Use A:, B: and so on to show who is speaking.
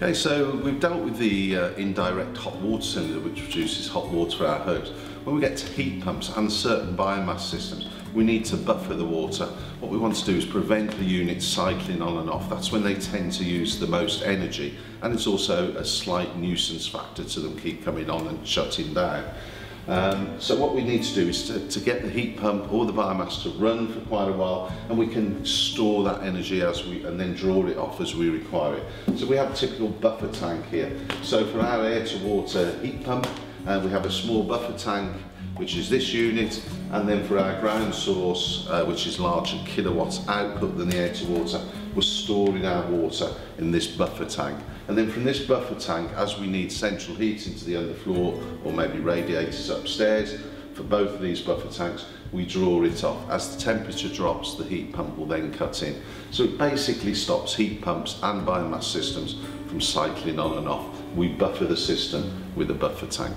A: Okay, so we've dealt with the uh, indirect hot water cylinder which produces hot water for our homes. When we get to heat pumps and certain biomass systems, we need to buffer the water. What we want to do is prevent the units cycling on and off. That's when they tend to use the most energy and it's also a slight nuisance factor to them keep coming on and shutting down. Um, so what we need to do is to, to get the heat pump or the biomass to run for quite a while and we can store that energy as we and then draw it off as we require it. So we have a typical buffer tank here. So for our air to water heat pump and we have a small buffer tank, which is this unit, and then for our ground source, uh, which is larger kilowatts output than the to water, we're storing our water in this buffer tank. And then from this buffer tank, as we need central heating to the underfloor, or maybe radiators upstairs, for both of these buffer tanks, we draw it off. As the temperature drops, the heat pump will then cut in. So it basically stops heat pumps and biomass systems from cycling on and off. We buffer the system with a buffer tank.